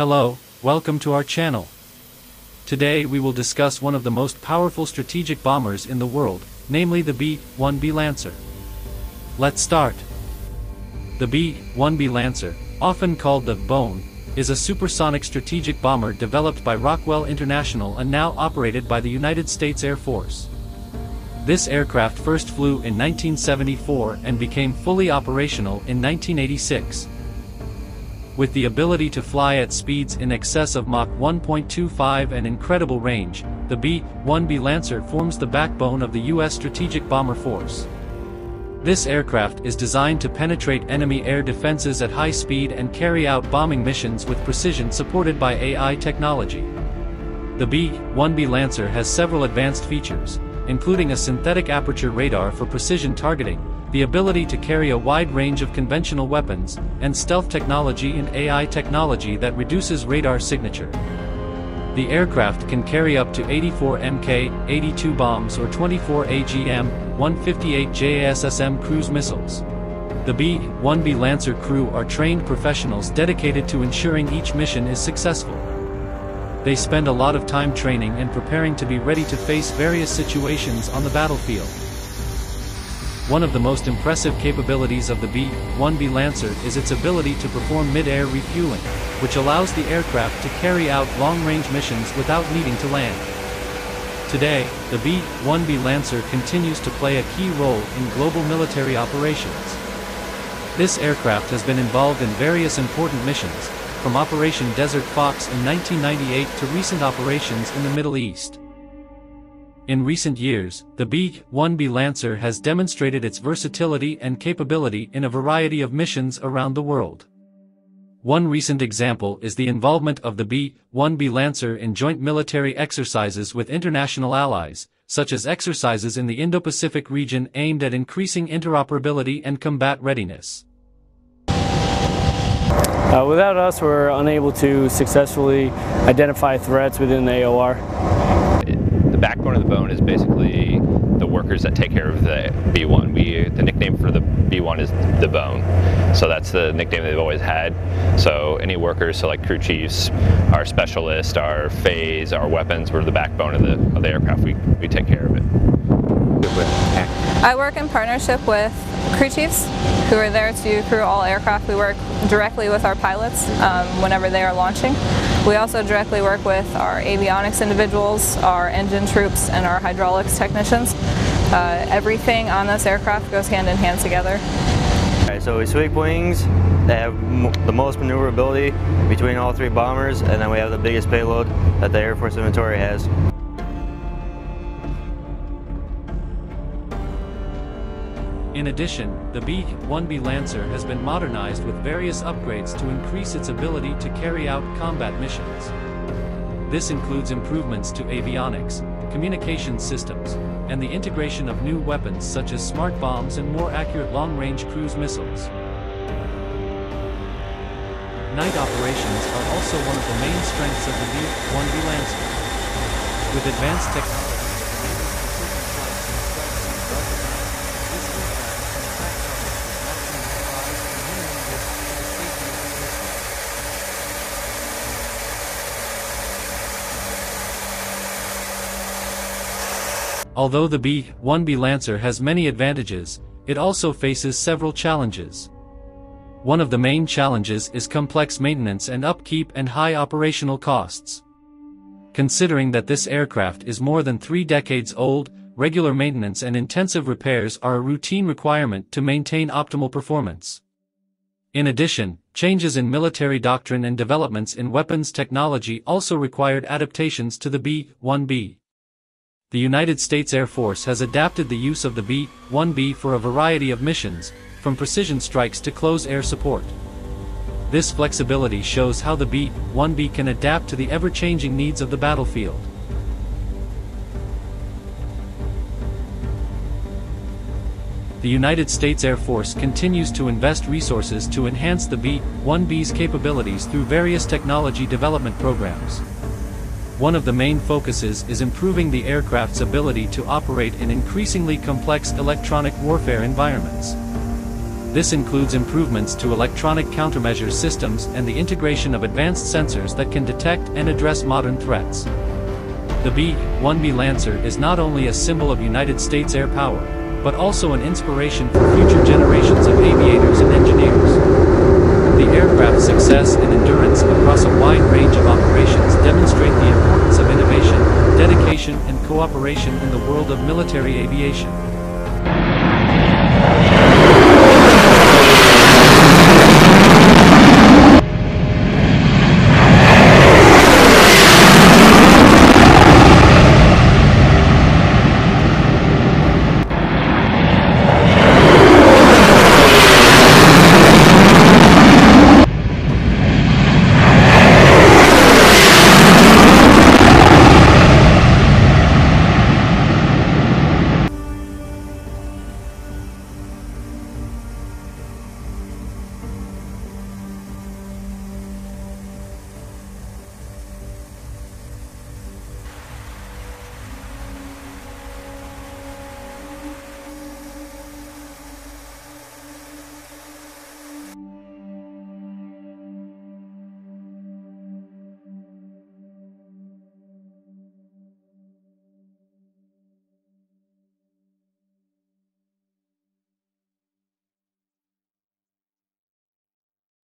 Hello, welcome to our channel. Today we will discuss one of the most powerful strategic bombers in the world, namely the B-1B Lancer. Let's start. The B-1B Lancer, often called the Bone, is a supersonic strategic bomber developed by Rockwell International and now operated by the United States Air Force. This aircraft first flew in 1974 and became fully operational in 1986. With the ability to fly at speeds in excess of Mach 1.25 and incredible range, the B-1B Lancer forms the backbone of the U.S. Strategic Bomber Force. This aircraft is designed to penetrate enemy air defenses at high speed and carry out bombing missions with precision supported by AI technology. The B-1B Lancer has several advanced features, including a synthetic aperture radar for precision targeting, the ability to carry a wide range of conventional weapons, and stealth technology and AI technology that reduces radar signature. The aircraft can carry up to 84 Mk-82 bombs or 24 AGM-158 JASSM cruise missiles. The B-1B Lancer crew are trained professionals dedicated to ensuring each mission is successful. They spend a lot of time training and preparing to be ready to face various situations on the battlefield. One of the most impressive capabilities of the B-1B Lancer is its ability to perform mid-air refueling, which allows the aircraft to carry out long-range missions without needing to land. Today, the B-1B Lancer continues to play a key role in global military operations. This aircraft has been involved in various important missions, from Operation Desert Fox in 1998 to recent operations in the Middle East. In recent years, the B-1B Lancer has demonstrated its versatility and capability in a variety of missions around the world. One recent example is the involvement of the B-1B Lancer in joint military exercises with international allies, such as exercises in the Indo-Pacific region aimed at increasing interoperability and combat readiness. Uh, without us, we're unable to successfully identify threats within the AOR backbone of the bone is basically the workers that take care of the B1. We the nickname for the B1 is the bone, so that's the nickname they've always had. So any workers, so like crew chiefs, our specialists, our phase, our weapons, we're the backbone of the of the aircraft. We we take care of it. I work in partnership with crew chiefs who are there to crew all aircraft. We work directly with our pilots um, whenever they are launching. We also directly work with our avionics individuals, our engine troops, and our hydraulics technicians. Uh, everything on this aircraft goes hand in hand together. So we sweep wings, they have the most maneuverability between all three bombers, and then we have the biggest payload that the Air Force inventory has. In addition, the B-1B Lancer has been modernized with various upgrades to increase its ability to carry out combat missions. This includes improvements to avionics, communications systems, and the integration of new weapons such as smart bombs and more accurate long-range cruise missiles. Night operations are also one of the main strengths of the B-1B Lancer. With advanced technology, Although the B-1B Lancer has many advantages, it also faces several challenges. One of the main challenges is complex maintenance and upkeep and high operational costs. Considering that this aircraft is more than three decades old, regular maintenance and intensive repairs are a routine requirement to maintain optimal performance. In addition, changes in military doctrine and developments in weapons technology also required adaptations to the B-1B the United States Air Force has adapted the use of the B-1B for a variety of missions, from precision strikes to close air support. This flexibility shows how the B-1B can adapt to the ever-changing needs of the battlefield. The United States Air Force continues to invest resources to enhance the B-1B's capabilities through various technology development programs. One of the main focuses is improving the aircraft's ability to operate in increasingly complex electronic warfare environments. This includes improvements to electronic countermeasure systems and the integration of advanced sensors that can detect and address modern threats. The B-1B Lancer is not only a symbol of United States air power, but also an inspiration for future generations of aviators and engineers. The aircraft's success and endurance across a wide range of operations demonstrate the importance of innovation, dedication and cooperation in the world of military aviation.